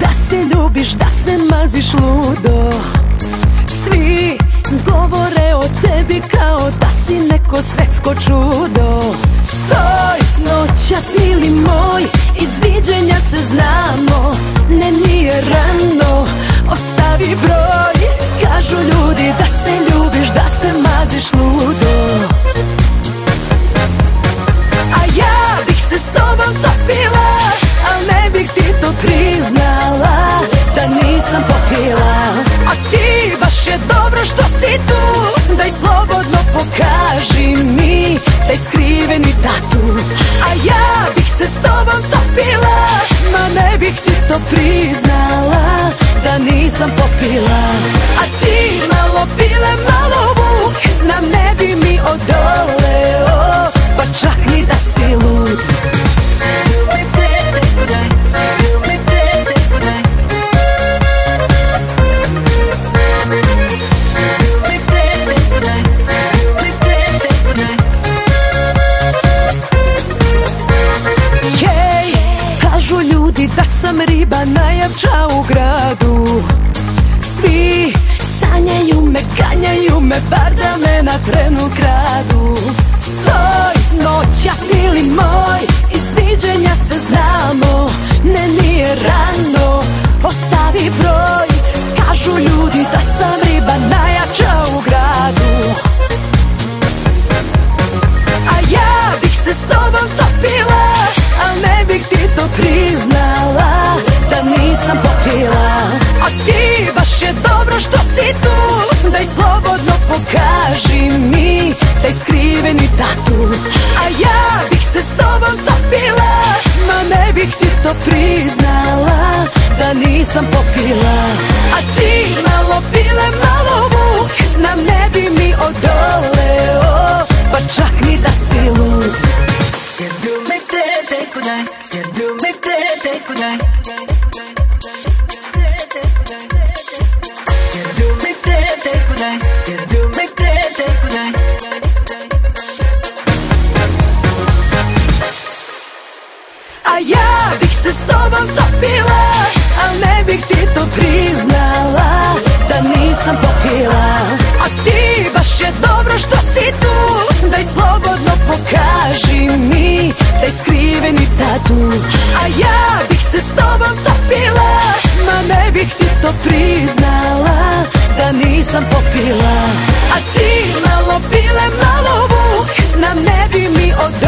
Da se ljubiš, da se maziš ludo neko svetsko čudo. Stoj, noćas mili moj, iz viđenja se znamo. Ne nije rano, ostavi broj tatu A ja bih se s tobom topila Ma ne bih ti to priznala Da nisam popila riba najjača u gradu. Svi sanjaju me, ganjaju me, bar da me na trenu kradu. Stoj, noćas mili moj, iz viđenja se znamo. Ne nije rano, ostavi broj. Kažu ljudi da sam riba najjača u gradu. A ja bih se s tobom pokaži mi Taj skriveni tatu. A ja bih se s tobom topila Ma ne bih ti to priznala Da nisam popila. A ti malo pile, A ja bih se s tobom topila Al ne bih ti to priznala Da nisam popila. A ti baš je dobro što si tu Daj slobodno pokaži mi Taj skriveni tatu. A ja bih se s tobom topila Ma ne bih ti to priznala Da nisam popila. A ti malo pile, malo vuk Znam ne bi mi od